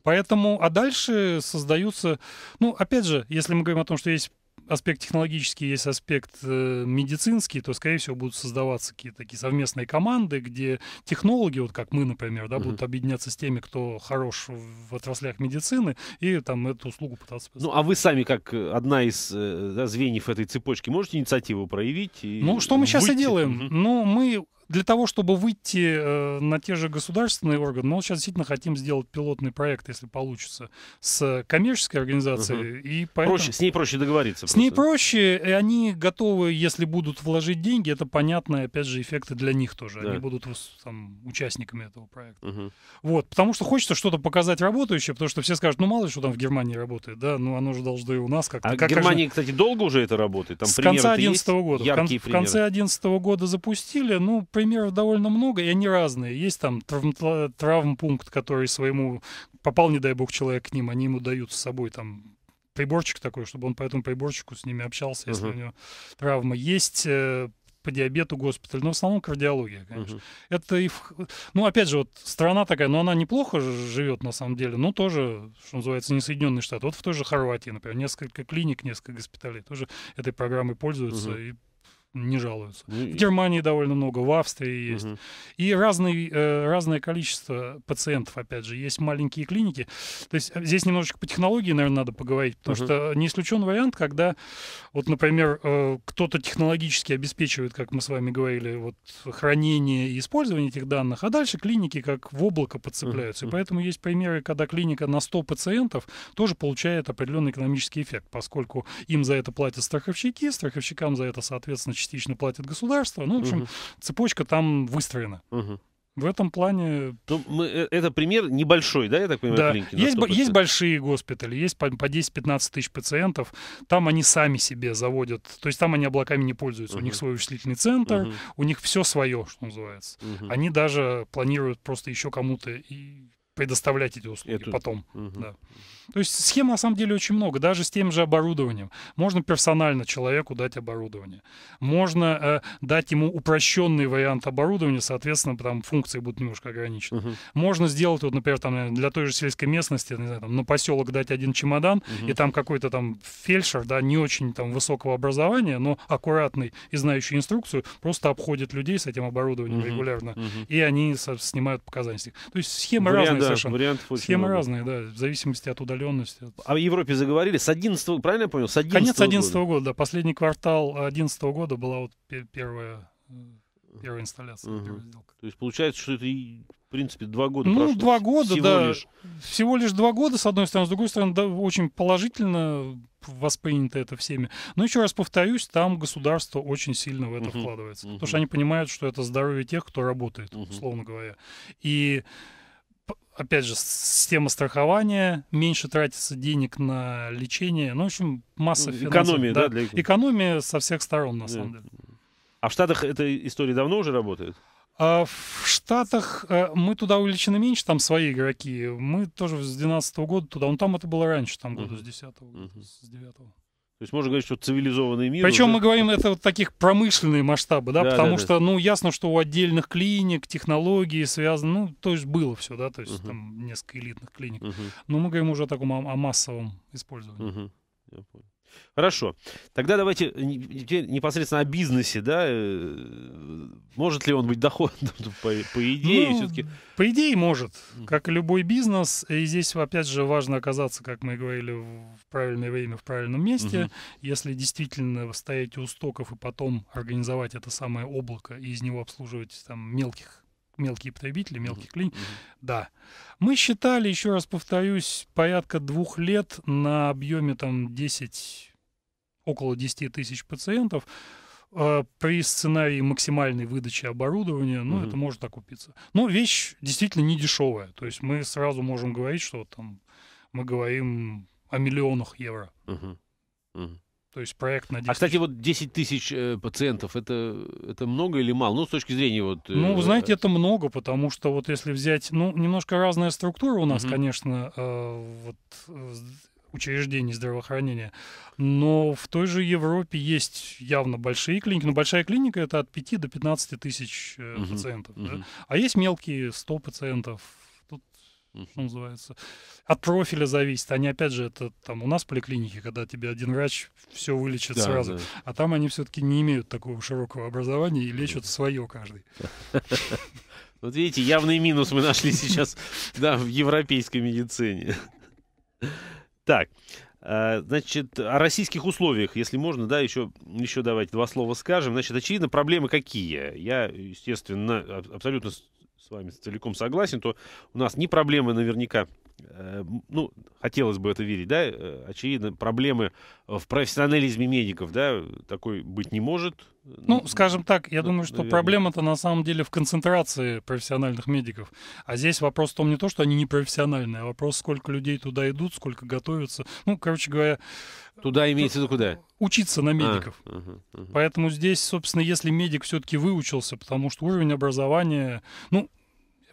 Поэтому, а дальше создаются, ну, опять же, если мы говорим о том, что есть аспект технологический, есть аспект э, медицинский, то, скорее всего, будут создаваться какие-то такие совместные команды, где технологи, вот как мы, например, да, будут объединяться с теми, кто хорош в отраслях медицины, и там эту услугу пытаться Ну, а вы сами, как одна из э, да, звеньев этой цепочки, можете инициативу проявить? И ну, что мы сейчас выйти? и делаем. Uh-huh. Ну, мы для того, чтобы выйти э, на те же государственные органы, мы вот сейчас действительно хотим сделать пилотный проект, если получится, с коммерческой организацией. Угу. И поэтому... проще, с ней проще договориться. С просто. ней проще, и они готовы, если будут вложить деньги, это понятно, опять же, эффекты для них тоже. Да. Они будут там, участниками этого проекта. Угу. Вот, потому что хочется что-то показать работающее, потому что все скажут, ну мало ли что там в Германии работает, да, ну оно же должно и у нас как-то. А как в Германии, же... кстати, долго уже это работает? Там с конца 2011 года. В, кон- в конце 2011 года запустили, ну, примеров довольно много, и они разные. Есть там травм, травмпункт, который своему попал, не дай бог, человек к ним, они ему дают с собой там приборчик такой, чтобы он по этому приборчику с ними общался, если uh-huh. у него травма. Есть э, по диабету госпиталь, но в основном кардиология, конечно. Uh-huh. Это и, ну опять же вот страна такая, но она неплохо живет на самом деле, но тоже, что называется, не Соединенные Штаты. Вот в той же Хорватии, например, несколько клиник, несколько госпиталей тоже этой программой пользуются uh-huh. и не жалуются. Ну, в Германии довольно много, в Австрии есть. Угу. И разный, э, разное количество пациентов, опять же. Есть маленькие клиники. То есть э, здесь немножечко по технологии, наверное, надо поговорить, потому угу. что не исключен вариант, когда, вот, например, э, кто-то технологически обеспечивает, как мы с вами говорили, вот, хранение и использование этих данных, а дальше клиники как в облако подцепляются. Угу. И поэтому есть примеры, когда клиника на 100 пациентов тоже получает определенный экономический эффект, поскольку им за это платят страховщики, страховщикам за это, соответственно, частично платит государство. Ну, в общем, угу. цепочка там выстроена. Угу. В этом плане... Ну, мы, э, это пример небольшой, да, я так понимаю, да. клиники? Есть, есть большие госпитали, есть по, по 10-15 тысяч пациентов. Там они сами себе заводят, то есть там они облаками не пользуются. Uh-huh. У них свой вычислительный центр, uh-huh. у них все свое, что называется. Uh-huh. Они даже планируют просто еще кому-то и предоставлять эти услуги Эту... потом. Uh-huh. Да. То есть схем на самом деле очень много, даже с тем же оборудованием. Можно персонально человеку дать оборудование. Можно э, дать ему упрощенный вариант оборудования, соответственно, там функции будут немножко ограничены. Uh-huh. Можно сделать, вот, например, там, для той же сельской местности, не знаю, там, на поселок дать один чемодан, uh-huh. и там какой-то там фельдшер, да, не очень там высокого образования, но аккуратный и знающий инструкцию, просто обходит людей с этим оборудованием uh-huh. регулярно, uh-huh. и они снимают показания. То есть схемы Вариант, разные совершенно. Схемы много. разные, да, в зависимости от удаленности. А в Европе заговорили с 11 правильно я понял? С 11 Конец 11 года. года, да. Последний квартал 11 года была вот первая, первая инсталляция, угу. первая сделка. То есть получается, что это в принципе, два года Ну, прошло. два года, всего да. Лишь. Всего лишь два года, с одной стороны. С другой стороны, да, очень положительно воспринято это всеми. Но еще раз повторюсь, там государство очень сильно в это uh-huh. вкладывается. Uh-huh. Потому что они понимают, что это здоровье тех, кто работает, uh-huh. условно говоря. И опять же, система страхования, меньше тратится денег на лечение. Ну, в общем, масса финансов. Экономия, да? да для... Экономия со всех сторон, на да. самом деле. А в Штатах эта история давно уже работает? А в Штатах э, мы туда увеличены меньше, там свои игроки. Мы тоже с 2012 года туда. Ну, там это было раньше, там года uh-huh. с 10 uh-huh. с 9 -го. То есть можно говорить, что цивилизованный мир. Причем уже... мы говорим это вот таких промышленные масштабы, да, да потому да, что, да. ну, ясно, что у отдельных клиник технологии связаны, ну, то есть было все, да, то есть uh-huh. там несколько элитных клиник. Uh-huh. Но мы говорим уже о таком о, о массовом использовании. Uh-huh. Я понял. Хорошо. Тогда давайте непосредственно о бизнесе, да. Э, может ли он быть доходным, по, по идее, ну, все-таки? По идее, может. Как и любой бизнес. И здесь, опять же, важно оказаться, как мы говорили, в правильное время, в правильном месте. Угу. Если действительно стоять у стоков и потом организовать это самое облако и из него обслуживать там мелких мелкие потребители, мелких клиник. Mm-hmm. Да. Мы считали, еще раз повторюсь, порядка двух лет на объеме там 10, около 10 тысяч пациентов э, при сценарии максимальной выдачи оборудования, ну, mm-hmm. это может окупиться. Но вещь действительно не дешевая. То есть мы сразу можем говорить, что там мы говорим о миллионах евро. Mm-hmm. Mm-hmm. То есть проект на 10 А, кстати, вот 10 тысяч э, пациентов, это, это много или мало? Ну, с точки зрения вот... э, Ну, вы знаете, это много, потому что вот если взять, ну, немножко разная структура у нас, Мгм. конечно, э, вот э, учреждений здравоохранения, но в той же Европе есть явно большие клиники, но большая клиника это от 5 до 15 тысяч э, Мгм. пациентов, да. Мгм. а есть мелкие 100 пациентов. Что называется, от профиля зависит. Они, опять же, это там у нас в поликлинике, когда тебе один врач все вылечит Да, сразу. да. А там они все-таки не имеют такого широкого образования и лечат свое каждый. Вот видите, явный минус мы нашли сейчас да, в европейской медицине. Так, э, значит, о российских условиях, если можно, да, еще, еще давайте два слова скажем. Значит, очевидно, проблемы какие? Я, естественно, аб- абсолютно с вами целиком согласен, то у нас не проблемы наверняка, э, ну, хотелось бы это верить, да, э, очевидно, проблемы в профессионализме медиков, да, такой быть не может. Ну, скажем так, я Ну, думаю, что наверное. проблема-то на самом деле в концентрации профессиональных медиков. А здесь вопрос в том не то, что они не профессиональные, а вопрос, сколько людей туда идут, сколько готовятся. Ну, короче говоря, Туда имеется в виду куда? учиться на медиков. А, ага, ага. Поэтому здесь, собственно, если медик все-таки выучился, потому что уровень образования, ну,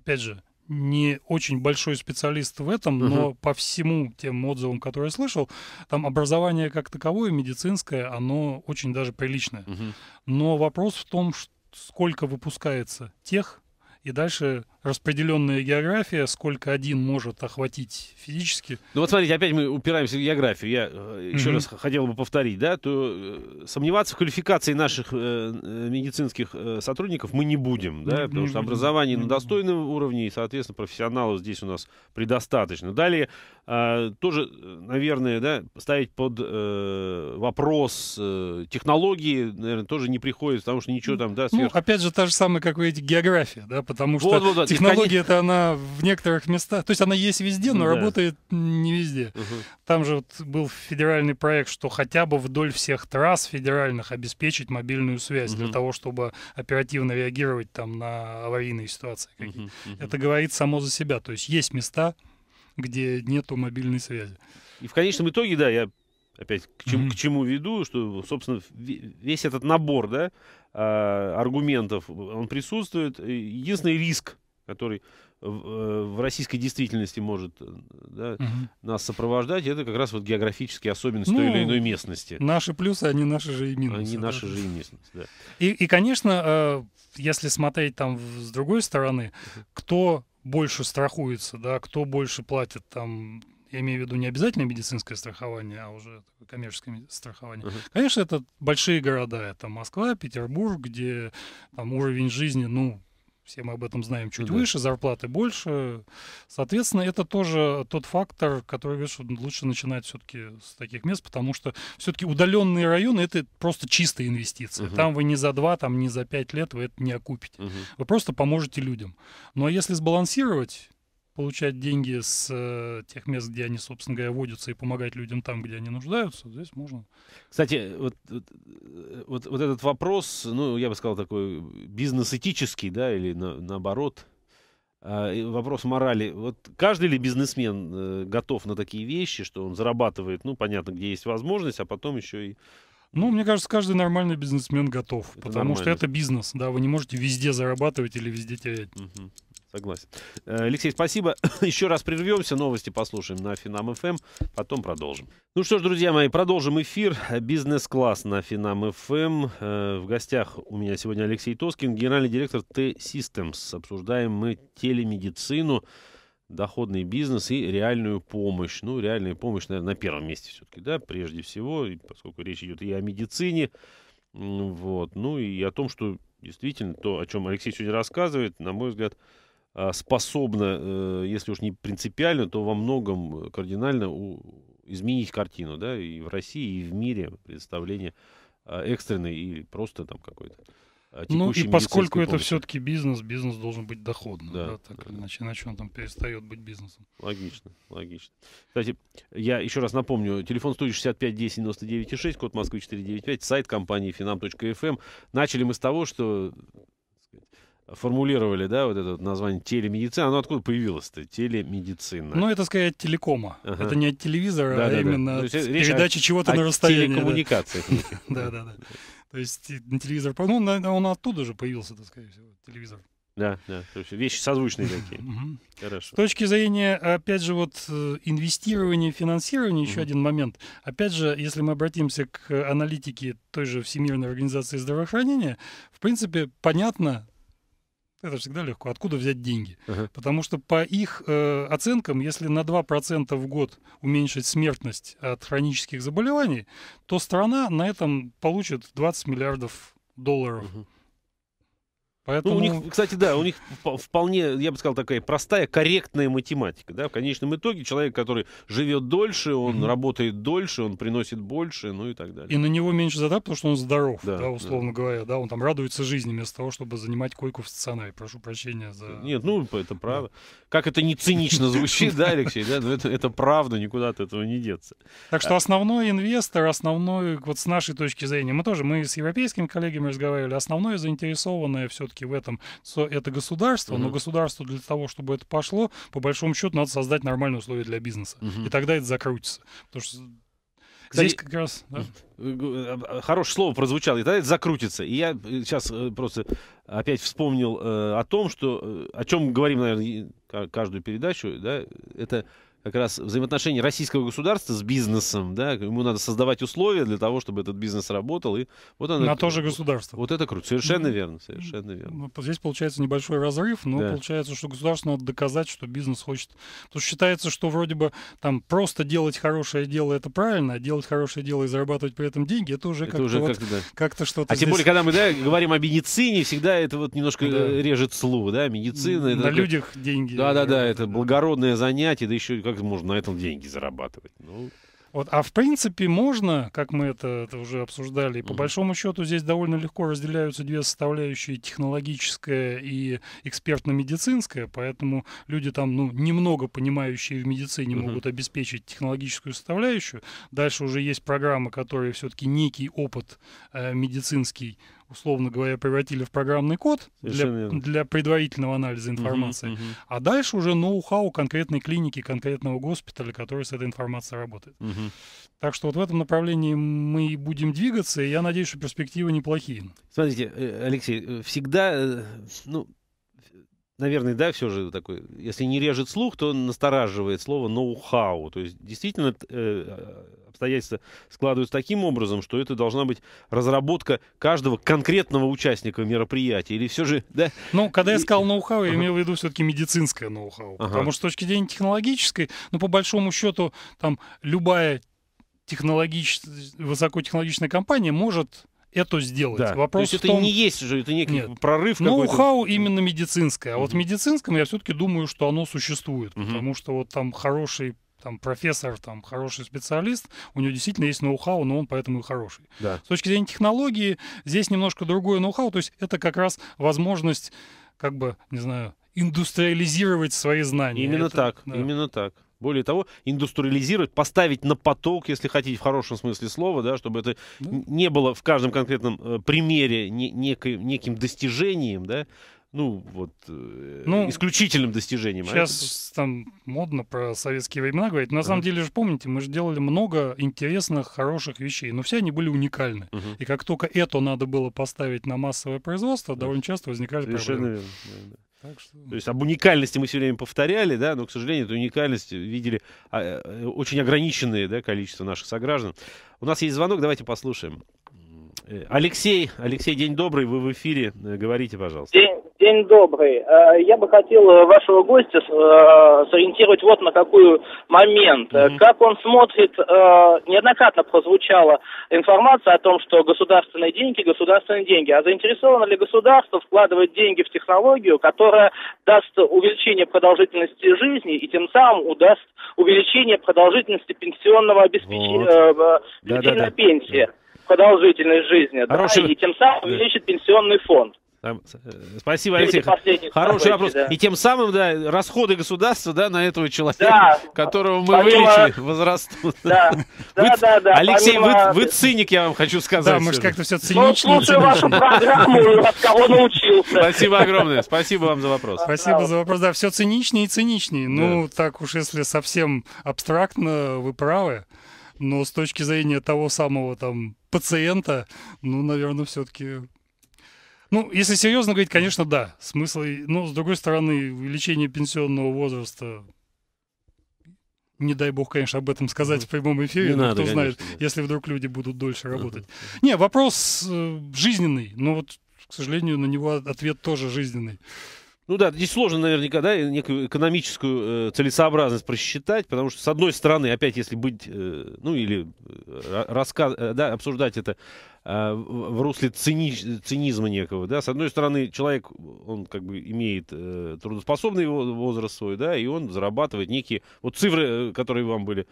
опять же, не очень большой специалист в этом, но по всему тем отзывам, которые я слышал, там образование как таковое, медицинское, оно очень даже приличное. Мгм. Но вопрос в том, сколько выпускается тех, и дальше распределенная география, сколько один может охватить физически. Ну вот смотрите, опять мы упираемся в географию. Я э, еще Мгм. раз хотел бы повторить, да, то э, сомневаться в квалификации наших э, э, медицинских э, сотрудников мы не будем, да, Не- потому что образование не на достойном уровне, и, соответственно, профессионалов здесь у нас предостаточно. Далее а, тоже, э, наверное, да, ставить под э, вопрос э, технологии, наверное, тоже не приходится, потому что ничего там, да, Ну, сверх... опять же, та же самая, как вы эти география, да, потому что Вот, вот, вот. Технология это она в некоторых местах, то есть она есть везде, но Да. работает не везде. Мгм. Там же вот был федеральный проект, что хотя бы вдоль всех трасс федеральных обеспечить мобильную связь для Мгм. того, чтобы оперативно реагировать там на аварийные ситуации. Мгм. Мгм. Это говорит само за себя. То есть есть места, где нету мобильной связи. И в конечном итоге, да, я опять к чему, Мгм. к чему веду, что, собственно, ве- весь этот набор, да, аргументов, он присутствует. Единственный риск, который в, э, в российской действительности может э, да, Мгм. нас сопровождать, это как раз вот географические особенности той Ну, или иной местности. Наши плюсы, они наши же и минусы. Они да. наши же и местность, да. И, и, конечно, э, если смотреть там с другой стороны, кто больше страхуется, да, кто больше платит там, я имею в виду не обязательно медицинское страхование, а уже коммерческое страхование. Мгм. Конечно, это большие города, это Москва, Петербург, где там уровень жизни, ну, все мы об этом знаем, чуть да. выше, зарплаты больше. Соответственно, это тоже тот фактор, который говорит, что лучше начинать все-таки с таких мест, потому что все-таки удаленные районы это просто чистая инвестиция. Мгм. Там вы не за два, там не за пять лет вы это не окупите. Мгм. Вы просто поможете людям. Ну а если сбалансировать, получать деньги с э, тех мест, где они, собственно говоря, водятся, и помогать людям там, где они нуждаются, здесь можно. Кстати, вот, вот, э, вот, этот вопрос, ну, я бы сказал, такой бизнес-этический, да, или на- наоборот, и вопрос морали. Вот каждый ли бизнесмен э, готов на такие вещи, что он зарабатывает, ну, понятно, где есть возможность, а потом еще и... Ну, мне кажется, каждый нормальный бизнесмен готов, Это потому что нормально. это бизнес, да, вы не можете везде зарабатывать или везде терять. Мгм. Согласен. Э, Алексей, спасибо. Еще раз прервемся, новости послушаем на Финам ФМ, потом продолжим. Ну что ж, друзья мои, продолжим эфир. Бизнес-класс на Финам ФМ. Э, В гостях у меня сегодня Алексей Тоскин, генеральный директор T-Systems. Обсуждаем мы телемедицину, доходный бизнес и реальную помощь. Ну, реальная помощь, наверное, на первом месте все-таки, да, прежде всего, поскольку речь идет и о медицине, вот, ну и о том, что действительно то, о чем Алексей сегодня рассказывает, на мой взгляд, способна, э, если уж не принципиально, то во многом кардинально у- изменить картину, да, и в России, и в мире представление а, экстренной и просто там какой-то а, Ну и поскольку это все-таки бизнес, бизнес должен быть доходным, Да, да, так да. или иначе, иначе он там перестает быть бизнесом. Логично, логично. Кстати, я еще раз напомню, телефон студии 65 10 99 6, код Москвы 495, сайт компании finam.fm. Начали мы с того, что формулировали, да, вот это вот название телемедицина, оно откуда появилось-то? Телемедицина. Ну, это скорее от телекома. Ага. Это не от телевизора, да, а да, именно да. от передачи чего-то на расстоянии. Телекоммуникации. Да, да, да. То есть телевизор, ну, он оттуда же появился, так скорее всего, телевизор. Да, да, то есть вещи созвучные такие. Хорошо. С точки зрения, опять же, вот э, инвестирования, финансирования, еще один момент. Опять же, если мы обратимся к аналитике той же Всемирной организации здравоохранения, в принципе, понятно, это всегда легко. Откуда взять деньги? Uh-huh. Потому что по их э, оценкам, если на 2% в год уменьшить смертность от хронических заболеваний, то страна на этом получит 20 миллиардов долларов. Uh-huh. Поэтому... Ну, у них, кстати, да, у них вполне, я бы сказал, такая простая, корректная математика. Да? В конечном итоге человек, который живет дольше, он mm-hmm. работает дольше, он приносит больше, ну и так далее. И на него меньше затрат, потому что он здоров, да, да условно да. говоря. Да? Он там радуется жизни вместо того, чтобы занимать койку в стационаре. Прошу прощения за... Нет, ну, это правда. Да. Как это не цинично звучит, да, Алексей, да? Но это, это правда, никуда от этого не деться. Так что основной инвестор, основной, вот с нашей точки зрения, мы тоже, мы с европейскими коллегами разговаривали, основное заинтересованное все все-таки в этом это государство, угу. но государству для того, чтобы это пошло, по большому счету, надо создать нормальные условия для бизнеса. Угу. И тогда это закрутится. Потому что Кстати, Здесь как раз... Да? Э, э, хорошее слово прозвучало, и тогда это закрутится. И я сейчас э, просто опять вспомнил э, о том, что... О чем говорим, наверное, каждую передачу, да, это как раз взаимоотношения российского государства с бизнесом, да, ему надо создавать условия для того, чтобы этот бизнес работал, и вот оно... На то же государство. Вот это круто, совершенно ну, верно, совершенно верно. Ну, здесь получается небольшой разрыв, но да. получается, что государству надо доказать, что бизнес хочет... Потому что считается, что вроде бы там просто делать хорошее дело это правильно, а делать хорошее дело и зарабатывать при этом деньги, это уже как-то уже вот, да. как-то что-то А здесь... тем более, когда мы да, говорим о медицине, всегда это вот немножко да. режет слух, да, медицина... На это людях деньги. Да-да-да, это благородное занятие, да еще как можно на этом деньги зарабатывать. Ну, вот, а в принципе можно, как мы это, это уже обсуждали, по mm-hmm. большому счету здесь довольно легко разделяются две составляющие, технологическая и экспертно-медицинская, поэтому люди там, ну, немного понимающие в медицине mm-hmm. могут обеспечить технологическую составляющую. Дальше уже есть программы, которые все-таки некий опыт э, медицинский условно говоря, превратили в программный код для, для предварительного анализа информации, uh-huh, uh-huh. а дальше уже ноу-хау конкретной клиники, конкретного госпиталя, который с этой информацией работает. Uh-huh. Так что вот в этом направлении мы будем двигаться, и я надеюсь, что перспективы неплохие. Смотрите, э, Алексей, э, всегда, э, ну, наверное, да, все же такой, если не режет слух, то настораживает слово ноу-хау. То есть действительно э, обстоятельства складываются таким образом, что это должна быть разработка каждого конкретного участника мероприятия. Или все же, да? Ну, когда я сказал ноу-хау, я имел в виду все-таки медицинское ноу-хау. Ага. Потому что с точки зрения технологической, ну, по большому счету, там любая технологич... высокотехнологичная компания может это сделать. Да. Вопрос То есть том... это не есть же, это некий Нет. прорыв Ноу-хау именно медицинское. А угу. вот в медицинском я все-таки думаю, что оно существует. Угу. Потому что вот там хороший там профессор, там хороший специалист, у него действительно есть ноу-хау, но он поэтому и хороший. Да. С точки зрения технологии, здесь немножко другое ноу-хау, то есть это как раз возможность, как бы, не знаю, индустриализировать свои знания. Именно это, так, да. именно так. Более того, индустриализировать, поставить на поток, если хотите, в хорошем смысле слова, да, чтобы это ну. не было в каждом конкретном э, примере не, некой, неким достижением, да, ну, вот, э, ну, исключительным достижением. Сейчас а это... там модно про советские времена говорить. На uh-huh. самом деле же, помните, мы же делали много интересных, хороших вещей, но все они были уникальны. Uh-huh. И как только это надо было поставить на массовое производство, uh-huh. довольно часто возникали Совершенно проблемы. Верно. Так что... То есть об уникальности мы все время повторяли, да, но, к сожалению, эту уникальность видели а, э, очень ограниченное да, количество наших сограждан. У нас есть звонок, давайте послушаем. Э, Алексей, Алексей, день добрый, вы в эфире, говорите, пожалуйста. День, День добрый. Э, я бы хотел э, вашего гостя э, сориентировать вот на какой момент. Mm-hmm. Как он смотрит, неоднократно прозвучала информация о том, что государственные деньги, государственные деньги. А заинтересовано ли государство вкладывать деньги в технологию, которая даст увеличение продолжительности жизни и тем самым удаст увеличение продолжительности пенсионного обеспечения, вот. да, да, да. пенсии, продолжительность жизни, Хороший... да, и тем самым увеличит пенсионный фонд. Там, э, спасибо, Алексей. Хороший вопрос. Да. И тем самым, да, расходы государства, да, на этого человека, да. которого мы помимо... вылечили, возрастут. Да, вы, да, да, да. Алексей, помимо... вы, вы циник, я вам хочу сказать. Да, мы же как-то все цинично. Ну, слушаю вашу программу, от кого научился. Спасибо огромное. Спасибо вам за вопрос. Спасибо за вопрос. Да, все циничнее и циничнее. Ну, так уж если совсем абстрактно, вы правы. Но с точки зрения того самого там пациента, ну, наверное, все-таки ну, если серьезно говорить, конечно, да. Смысл, но с другой стороны, увеличение пенсионного возраста не дай бог, конечно, об этом сказать в прямом эфире, не но надо, кто знает, конечно. если вдруг люди будут дольше работать. Uh-huh. Не, вопрос э, жизненный, но вот, к сожалению, на него ответ тоже жизненный. Ну да, здесь сложно наверняка, да, некую экономическую э, целесообразность просчитать, потому что, с одной стороны, опять, если быть, э, ну или э, рассказ, э, да, обсуждать это э, в русле цини, цинизма некого, да, с одной стороны, человек, он как бы имеет э, трудоспособный возраст свой, да, и он зарабатывает некие, вот цифры, э, которые вам были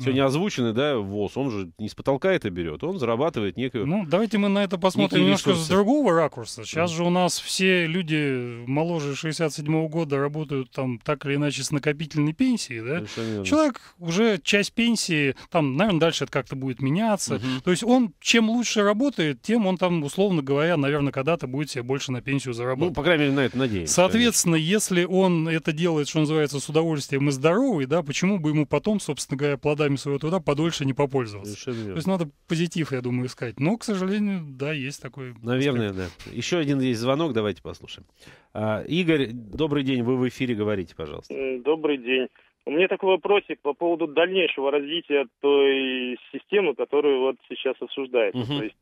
сегодня озвучены, да, ВОЗ, он же не с потолка это берет, он зарабатывает некую... Ну, давайте мы на это посмотрим немножко ресурсы. с другого ракурса. Сейчас mm. же у нас все люди моложе 67 -го года работают там так или иначе с накопительной пенсией, да? Человек уже часть пенсии, там, наверное, дальше это как-то будет меняться. Mm-hmm. То есть он чем лучше работает, тем он там, условно говоря, наверное, когда-то будет себе больше на пенсию зарабатывать. Ну, по крайней мере, на это надеюсь. Соответственно, конечно. если он это делает, что называется, с удовольствием и здоровый, да, почему бы ему потом, собственно говоря, плода плодами своего труда подольше не попользоваться. То есть надо позитив, я думаю, искать. Но, к сожалению, да, есть такой. Наверное, аспект. да. Еще один есть звонок, давайте послушаем. А, Игорь, добрый день, вы в эфире говорите, пожалуйста. Добрый день. У меня такой вопросик по поводу дальнейшего развития той системы, которую вот сейчас обсуждается. Угу. То есть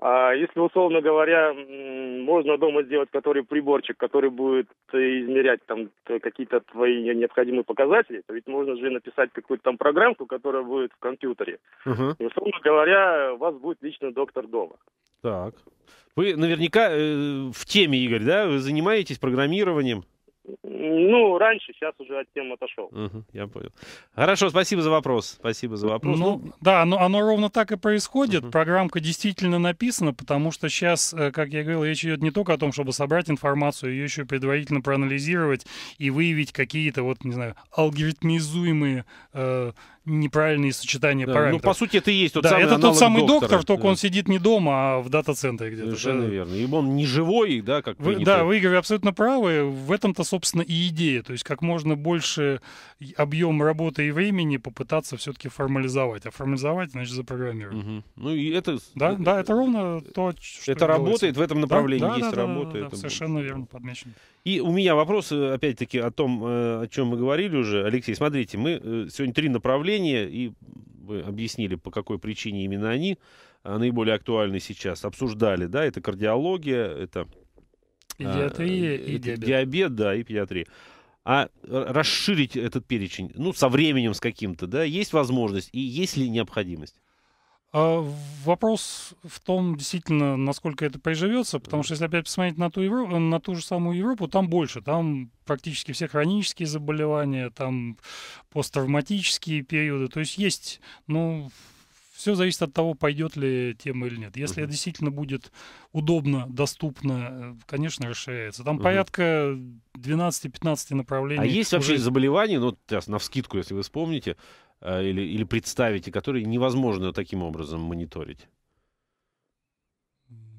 а если, условно говоря, можно дома сделать который приборчик, который будет измерять там какие-то твои необходимые показатели, то ведь можно же написать какую-то там программку, которая будет в компьютере. Uh-huh. И, условно говоря, у вас будет лично доктор дома. Так. Вы наверняка э, в теме, Игорь, да? Вы занимаетесь программированием? Ну, раньше, сейчас уже от темы отошел. Угу, я понял. Хорошо, спасибо за вопрос. Спасибо за вопрос. Ну, ну да, оно, оно ровно так и происходит. Угу. Программка действительно написана, потому что сейчас, э, как я говорил, речь идет не только о том, чтобы собрать информацию, ее еще предварительно проанализировать и выявить какие-то, вот, не знаю, алгоритмизуемые э, неправильные сочетания да, ну, параметров. Ну, по сути, это и есть тот да, самый это тот самый доктора, доктор, только да. он сидит не дома, а в дата-центре где-то. Совершенно да. верно. И он не живой, да, как вы, Да, вы, Игорь, абсолютно правы. В этом-то, собственно, и идея. То есть как можно больше объем работы и времени попытаться все-таки формализовать. А формализовать, значит, запрограммировать. Угу. Ну, и это... Да, да, это ровно то, что Это работает, в этом направлении да, есть да, работа. Да, да, да, совершенно верно подмечено. И у меня вопрос, э, опять-таки, о том, э, о чем мы говорили уже. Алексей, смотрите, мы э, сегодня три направления, и вы объяснили, по какой причине именно они наиболее актуальны сейчас. Обсуждали, да, это кардиология, это... Педиатрия а, и диабет. Диабет, да, и педиатрия. А расширить этот перечень, ну, со временем, с каким-то, да, есть возможность и есть ли необходимость? А вопрос в том, действительно, насколько это приживется, потому что если опять посмотреть на ту, Европу, на ту же самую Европу, там больше, там практически все хронические заболевания, там посттравматические периоды, то есть есть, ну, все зависит от того, пойдет ли тема или нет. Если uh-huh. это действительно будет удобно, доступно, конечно, расширяется. Там uh-huh. порядка 12-15 направлений. А есть вообще заболевания, ну, на вскидку, если вы вспомните, или, или представите, которые невозможно таким образом мониторить.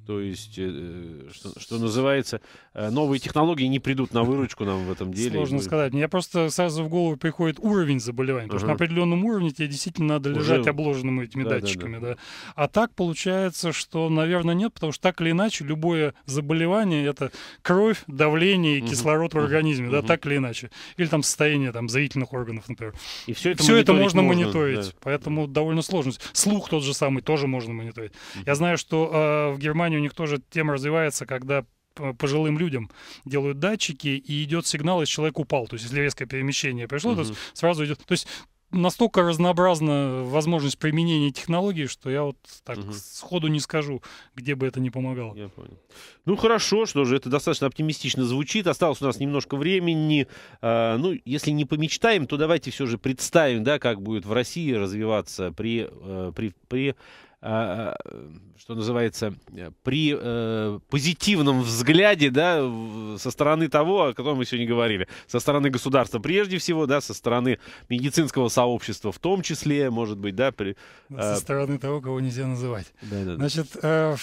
То есть, э, что, что называется, э, новые технологии не придут на выручку нам в этом деле. Сложно сказать. Мне просто сразу в голову приходит уровень заболевания. Потому uh-huh. что на определенном уровне тебе действительно надо лежать Уже... обложенным этими да, датчиками. Да, да. Да. А так получается, что, наверное, нет, потому что так или иначе любое заболевание это кровь, давление и uh-huh. кислород в организме, uh-huh. да, так или иначе. Или там состояние там, зрительных органов, например. И все это, все это можно, можно мониторить. Да. Поэтому довольно сложно. Слух тот же самый тоже можно мониторить. Uh-huh. Я знаю, что э, в Германии у них тоже тема развивается, когда пожилым людям делают датчики, и идет сигнал, если человек упал. То есть, если резкое перемещение пришло, uh-huh. то сразу идет. То есть настолько разнообразна возможность применения технологий, что я вот так угу. сходу не скажу, где бы это ни помогало. Я понял. Ну хорошо, что же, это достаточно оптимистично звучит. Осталось у нас немножко времени. А, ну, если не помечтаем, то давайте все же представим, да, как будет в России развиваться при, а, при, при что называется, при э, позитивном взгляде, да, со стороны того, о котором мы сегодня говорили, со стороны государства прежде всего, да, со стороны медицинского сообщества в том числе, может быть, да, при, со стороны того, кого нельзя называть. Да, да, Значит, э,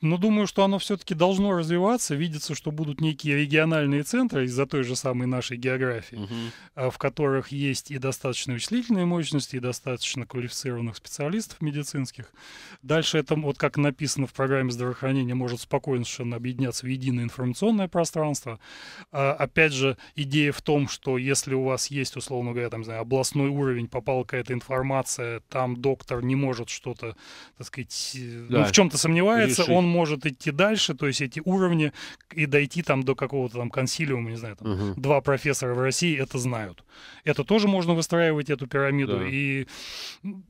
но думаю, что оно все-таки должно развиваться. Видится, что будут некие региональные центры из-за той же самой нашей географии, угу. в которых есть и достаточно вычислительные мощности, и достаточно квалифицированных специалистов медицинских. Дальше это, вот как написано в программе здравоохранения, может спокойно совершенно объединяться в единое информационное пространство. А, опять же, идея в том, что если у вас есть, условно говоря, там, знаю, областной уровень, попала какая-то информация, там доктор не может что-то, так сказать, э, да. ну, в чем-то сомневается, Решить. он может идти дальше, то есть эти уровни, и дойти там до какого-то там консилиума, не знаю, там, угу. два профессора в России это знают. Это тоже можно выстраивать, эту пирамиду, да. и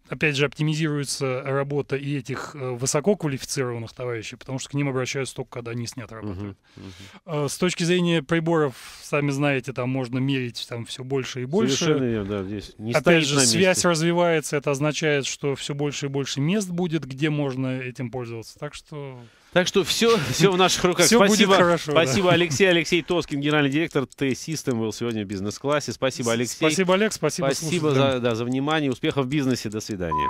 опять же оптимизируется работа и этих э, высококвалифицированных товарищей, потому что к ним обращаются только, когда они снят работают. Угу. Угу. С точки зрения приборов, сами знаете, там можно мерить там все больше и больше. Совершенно да, здесь не Опять же, связь развивается, это означает, что все больше и больше мест будет, где можно этим пользоваться. Так что так что все, все в наших руках. Все спасибо, будет хорошо, спасибо да. Алексей. Алексей Тоскин, генеральный директор T-System, был сегодня в бизнес-классе. Спасибо, Алексей. Спасибо, Олег. Спасибо, спасибо за, да, за внимание. Успехов в бизнесе. До свидания.